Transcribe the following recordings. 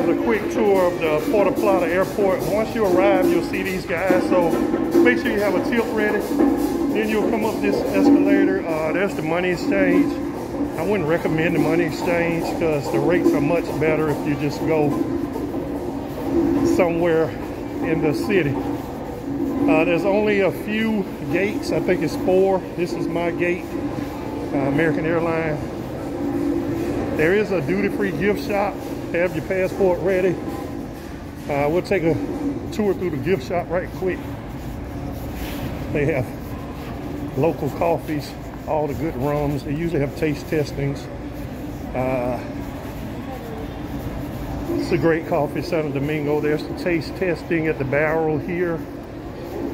guys a quick tour of the Puerto Plata Airport. Once you arrive, you'll see these guys. So make sure you have a tip ready. Then you'll come up this escalator. Uh, there's the money exchange. I wouldn't recommend the money exchange because the rates are much better if you just go somewhere in the city. Uh, there's only a few gates. I think it's four. This is my gate, uh, American Airlines. There is a duty-free gift shop. Have your passport ready. Uh, we'll take a tour through the gift shop right quick. They have local coffees, all the good rums. They usually have taste testings. Uh, it's a great coffee, Santo Domingo. There's the taste testing at the barrel here.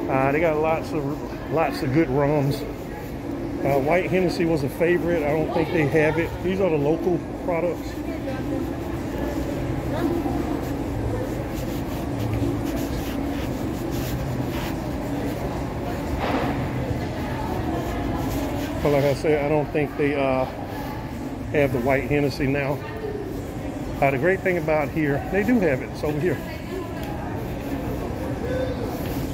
Uh, they got lots of lots of good rums. Uh, White Hennessy was a favorite. I don't think they have it. These are the local products. But like I said, I don't think they uh, have the White Hennessy now. Uh, the great thing about here, they do have it. It's over here.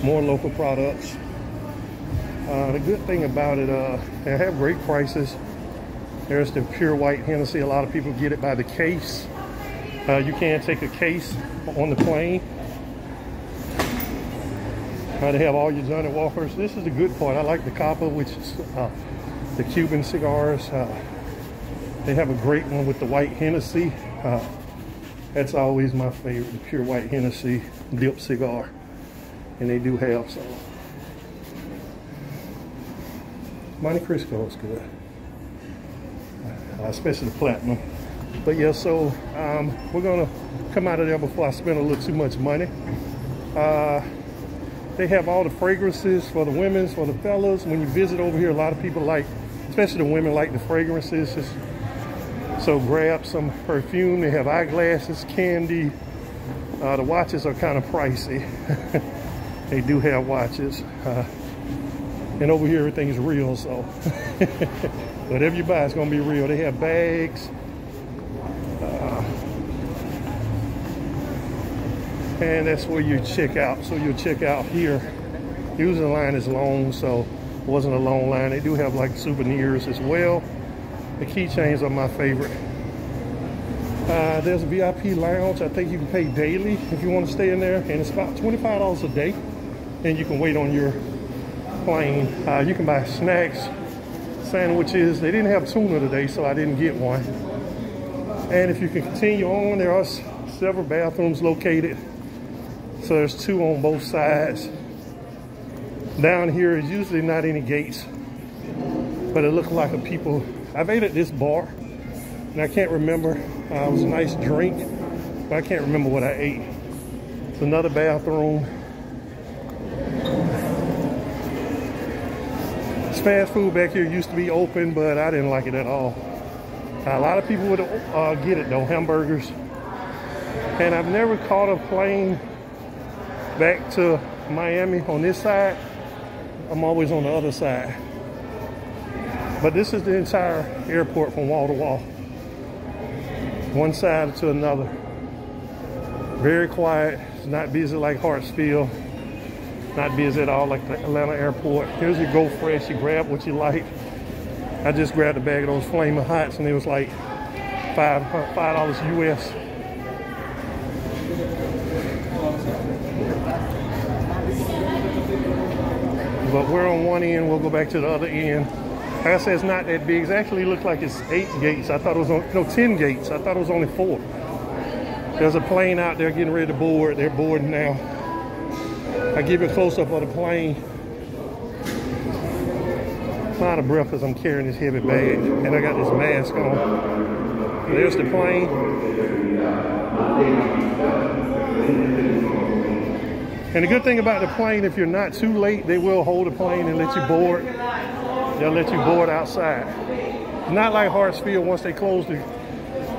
More local products. Uh, the good thing about it, uh, they have great prices. There's the pure white Hennessy. A lot of people get it by the case. Uh, you can take a case on the plane. Uh, they have all your Johnnie Walkers. This is the good part. I like the copper, which is uh, the Cuban cigars. Uh, they have a great one with the white Hennessy. Uh, that's always my favorite, the pure white Hennessy dip cigar. And they do have some. Montecristo is good, uh, especially the platinum. But yeah, so um, we're gonna come out of there before I spend a little too much money. Uh, they have all the fragrances for the women's, for the fellas. When you visit over here, a lot of people like, especially the women like the fragrances. So grab some perfume. They have eyeglasses, candy. Uh, the watches are kind of pricey. they do have watches. Uh, and over here, everything is real, so. Whatever you buy is gonna be real. They have bags. And that's where you check out. So you'll check out here. Usually the line is long, so it wasn't a long line. They do have like souvenirs as well. The keychains are my favorite. Uh, there's a VIP lounge. I think you can pay daily if you want to stay in there. And it's about $25 a day. And you can wait on your plane. Uh, you can buy snacks, sandwiches. They didn't have tuna today, so I didn't get one. And if you can continue on, there are several bathrooms located. So there's two on both sides. Down here is usually not any gates, but it looked like a people. I've ate at this bar, and I can't remember. Uh, it was a nice drink, but I can't remember what I ate. It's another bathroom. This fast food back here used to be open, but I didn't like it at all. A lot of people would uh, get it though, hamburgers. And I've never caught a plane back to Miami on this side. I'm always on the other side. But this is the entire airport from wall to wall. One side to another. Very quiet. It's not busy like Hartsfield. Not busy at all like the Atlanta airport. Here's your Go Fresh. You grab what you like. I just grabbed a bag of those Flaming Hots and it was like five five dollars US. But we're on one end. We'll go back to the other end. Like I said, it's not that big. It actually looks like it's eight gates. I thought it was on, no, 10 gates. I thought it was only four. There's a plane out there getting ready to board. They're boarding now. I give you a close-up of the plane. I'm out of breath because I'm carrying this heavy bag and I got this mask on. There's the plane. And the good thing about the plane, if you're not too late, they will hold the plane and let you board. They'll let you board outside. not like Hartsfield, once they close the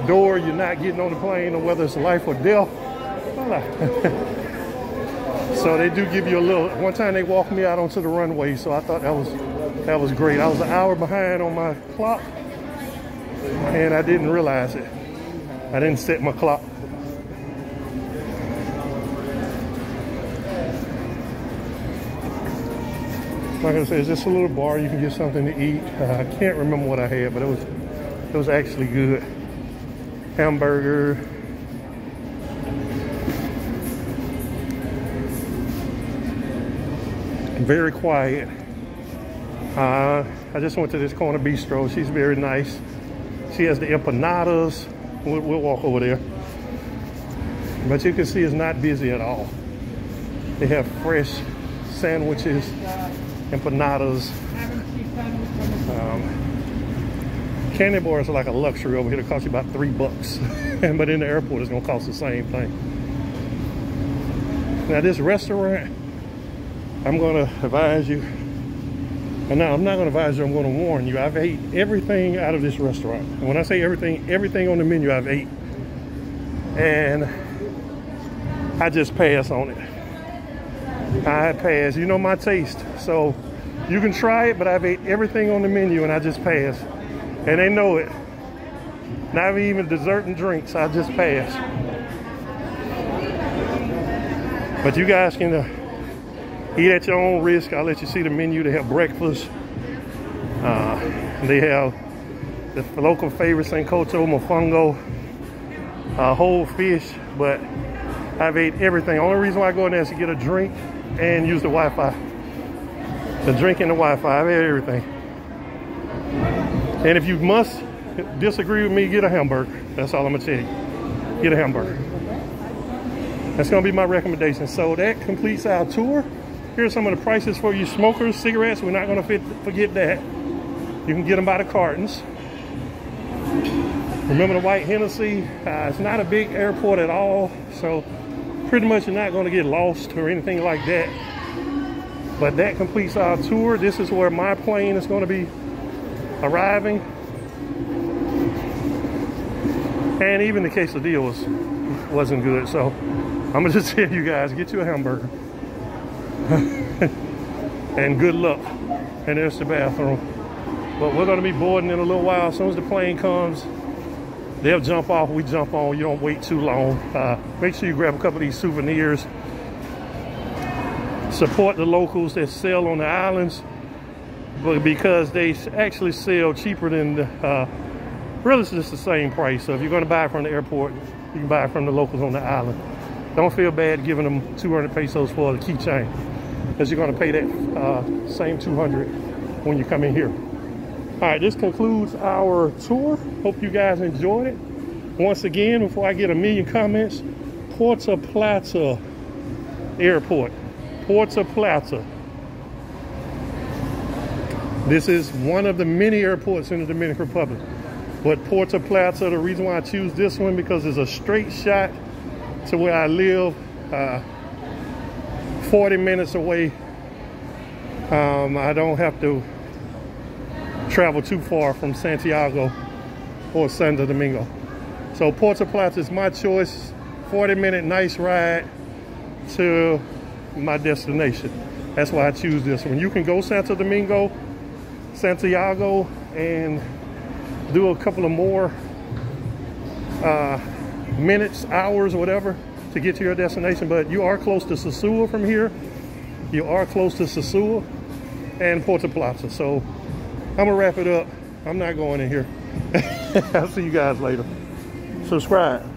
door, you're not getting on the plane or whether it's life or death. So they do give you a little, one time they walked me out onto the runway, so I thought that was that was great. I was an hour behind on my clock, and I didn't realize it. I didn't set my clock. Like I said, it's just a little bar. You can get something to eat. Uh, I can't remember what I had, but it was it was actually good. Hamburger. Very quiet. Uh, I just went to this corner bistro. She's very nice. She has the empanadas. We'll, we'll walk over there. But you can see it's not busy at all. They have fresh sandwiches, empanadas. Um, candy bars are like a luxury over here. They cost you about three bucks. but in the airport, it's gonna cost the same thing. Now this restaurant, I'm gonna advise you, and now I'm not gonna advise you, I'm gonna warn you. I've ate everything out of this restaurant. And when I say everything, everything on the menu I've ate. And I just pass on it. I pass. You know my taste. So you can try it, but I've ate everything on the menu and I just pass. And they know it. Not even dessert and drinks, I just pass. But you guys can uh, eat at your own risk. I'll let you see the menu. They have breakfast. Uh, they have the local favorite Sancocho, mofongo, uh, whole fish, but I've ate everything. Only reason why I go in there is to get a drink and use the Wi-Fi. The drink and the Wi-Fi, had everything. And if you must disagree with me, get a hamburger. That's all I'm gonna tell you. Get a hamburger. That's gonna be my recommendation. So that completes our tour. Here's some of the prices for you smokers, cigarettes. We're not gonna forget that. You can get them by the cartons. Remember the white Hennessy? Uh, it's not a big airport at all, so pretty much you're not going to get lost or anything like that. But that completes our tour. This is where my plane is going to be arriving. And even the case quesadilla was, wasn't good. So I'm going to just tell you guys, get you a hamburger. and good luck. And there's the bathroom. But we're going to be boarding in a little while. As soon as the plane comes, they'll jump off, we jump on. You don't wait too long. Uh, make sure you grab a couple of these souvenirs. Support the locals that sell on the islands but because they actually sell cheaper than the, uh, really it's just the same price. So if you're gonna buy from the airport, you can buy from the locals on the island. Don't feel bad giving them 200 pesos for the keychain because you're gonna pay that uh, same 200 when you come in here. All right, this concludes our tour. Hope you guys enjoyed it. Once again, before I get a million comments, Puerto Plata Airport. Puerto Plata. This is one of the many airports in the Dominican Republic. But Puerto Plata, the reason why I choose this one because it's a straight shot to where I live, uh, 40 minutes away. Um, I don't have to travel too far from Santiago or Santo Domingo. So Puerto Plata is my choice. 40 minute nice ride to my destination. That's why I choose this one. You can go Santo Domingo, Santiago, and do a couple of more uh, minutes, hours, whatever, to get to your destination. But you are close to Sosua from here. You are close to Sosua and Puerto Plata. So I'm gonna wrap it up. I'm not going in here. I'll see you guys later. Subscribe.